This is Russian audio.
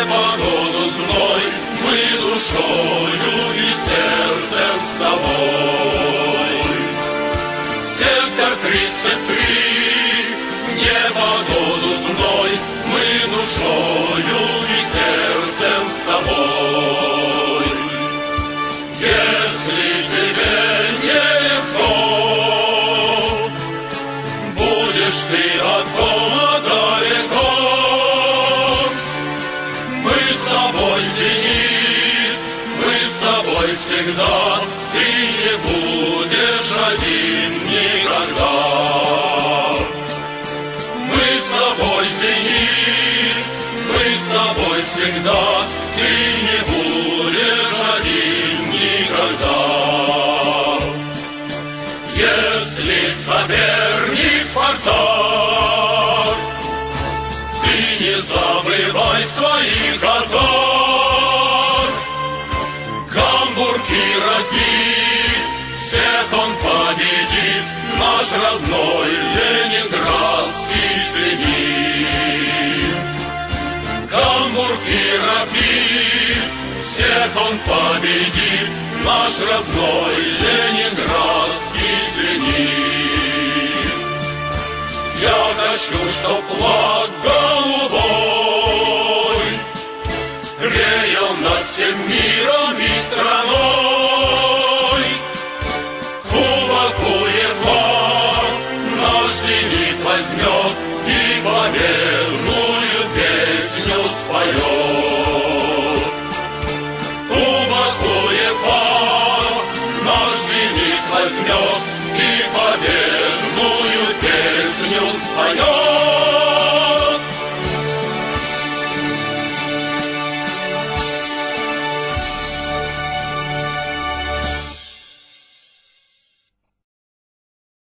в непогоду зной, мы душою и сердцем с тобой. Сектор 33, в непогоду зной, мы душою и сердцем с тобой. Если тебе нелегко, будешь ты от дома тобой зенит, мы с тобой всегда, ты не будешь один никогда. Мы с тобой зенит, мы с тобой всегда, ты не будешь один никогда. Если соперник Спартак, ты не забывай своих атак. Ракит, всех он победит, наш родной ленинградский зенит. Гамбург и Рапид, всех он победит, наш родной ленинградский зенит. Я хочу, чтоб флаг голубой Реял над всем миром и страной зенит возьмет И победную песню споет. Кубок УЕФА наш зенит возьмет И победную песню споет